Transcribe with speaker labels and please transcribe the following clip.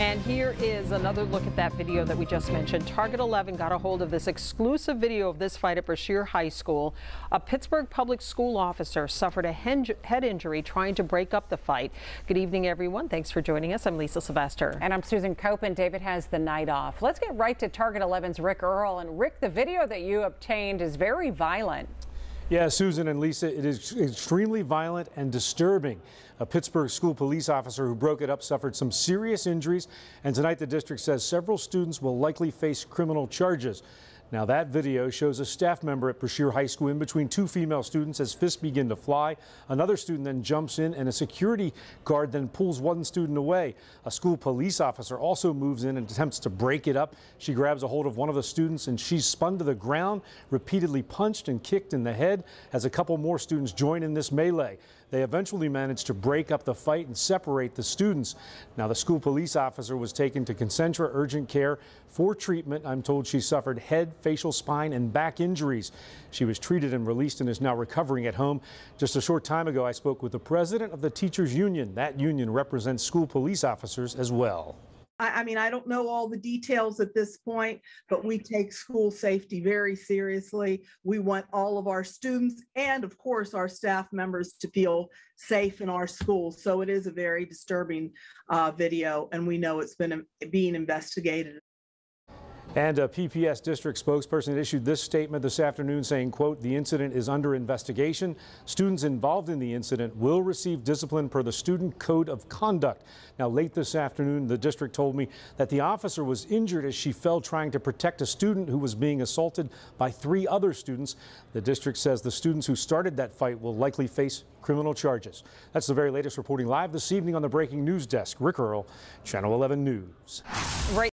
Speaker 1: And here is another look at that video that we just mentioned. Target 11 got a hold of this exclusive video of this fight at Brashear High School. A Pittsburgh public school officer suffered a head injury trying to break up the fight. Good evening, everyone. Thanks for joining us. I'm Lisa Sylvester.
Speaker 2: And I'm Susan Koeppen, and David has the night off. Let's get right to Target 11's Rick Earle. And Rick, the video that you obtained is very violent.
Speaker 3: Yeah, Susan and Lisa, it is extremely violent and disturbing. A Pittsburgh school police officer who broke it up suffered some serious injuries, and tonight the district says several students will likely face criminal charges. Now that video shows a staff member at Brashear High School in between two female students as fists begin to fly. Another student then jumps in and a security guard then pulls one student away. A school police officer also moves in and attempts to break it up. She grabs a hold of one of the students and she's spun to the ground, repeatedly punched and kicked in the head as a couple more students join in this melee. They eventually managed to break up the fight and separate the students. Now the school police officer was taken to Concentra Urgent Care for treatment. I'm told she suffered head, facial, spine, and back injuries. She was treated and released and is now recovering at home. Just a short time ago, I spoke with the president of the teachers union. That union represents school police officers as well.
Speaker 4: I, mean, I don't know all the details at this point, but we take school safety very seriously. We want all of our students and, of course, our staff members to feel safe in our schools. So it is a very disturbing uh, video, and we know it's been being investigated.
Speaker 3: And a PPS district spokesperson issued this statement this afternoon saying, quote, the incident is under investigation. Students involved in the incident will receive discipline per the student code of conduct. Now, late this afternoon, the district told me that the officer was injured as she fell trying to protect a student who was being assaulted by three other students. The district says the students who started that fight will likely face criminal charges. That's the very latest reporting live this evening on the breaking news desk. Rick Earle, Channel 11 News.
Speaker 1: Right